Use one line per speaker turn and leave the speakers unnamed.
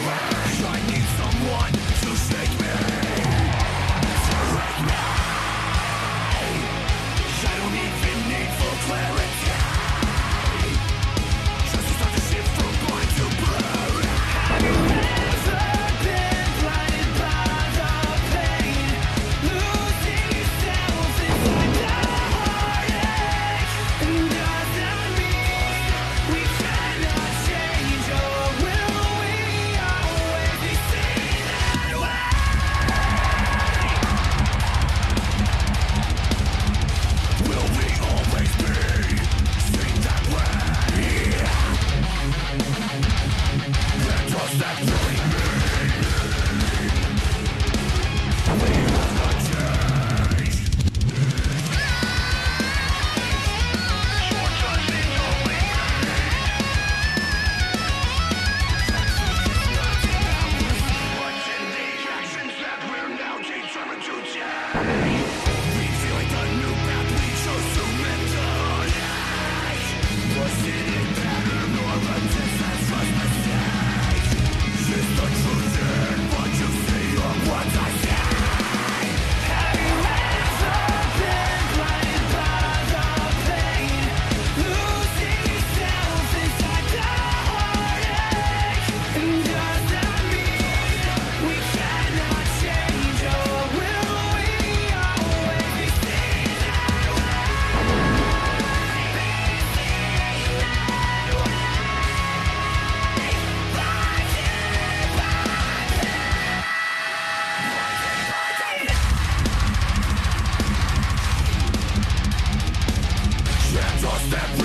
I need someone. Stop. Step